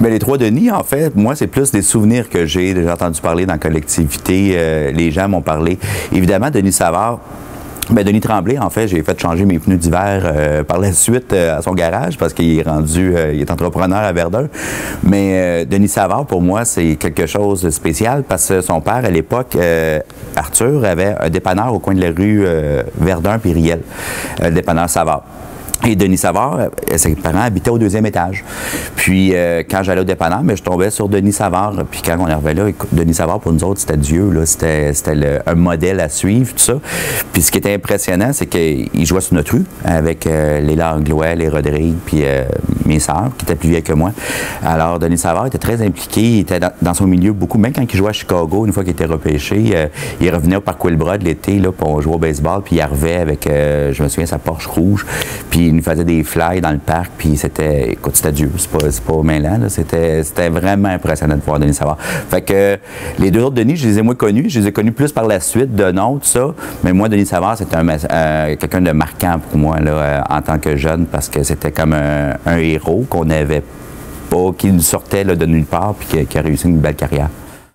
Mais les trois Denis, en fait, moi, c'est plus des souvenirs que j'ai. J'ai entendu parler dans la collectivité. Euh, les gens m'ont parlé. Évidemment, Denis Savard, ben, Denis Tremblay, en fait, j'ai fait changer mes pneus d'hiver euh, par la suite euh, à son garage parce qu'il est rendu, il est entrepreneur à Verdun. Mais Denis Savard, pour moi, c'est quelque chose de spécial parce que son père, à l'époque, Arthur, avait un dépanneur au coin de la rue Verdun-Piriel, le dépanneur Savard. Et Denis Savard, euh, ses parents habitaient au deuxième étage. Puis euh, quand j'allais au dépanneur, mais je tombais sur Denis Savard. Puis quand on arrivait là, Denis Savard pour nous autres, c'était Dieu. C'était un modèle à suivre, tout ça. Puis ce qui était impressionnant, c'est qu'il jouait sur notre rue avec euh, les Langlois, les Rodrigue, puis mes sœurs qui étaient plus vieilles que moi. Alors Denis Savard était très impliqué, il était dans, son milieu beaucoup. Même quand il jouait à Chicago, une fois qu'il était repêché, il revenait au Parc Wilbrod l'été pour jouer au baseball, puis il arrivait avec, je me souviens, sa Porsche rouge. Puis il nous faisait des fly dans le parc, puis c'était, écoute, c'était c'est pas, c'est pas là, c'était, c'était vraiment impressionnant de voir Denis Savard. Fait que les deux autres Denis, je les ai moins connus, je les ai connus plus par la suite, de nom, ça, mais moi, Denis Savard, c'était un, euh, quelqu'un de marquant pour moi, là, euh, en tant que jeune, parce que c'était comme un, qu'on avait pas, qui nous sortait de nulle part, puis qui, qui a réussi une belle carrière.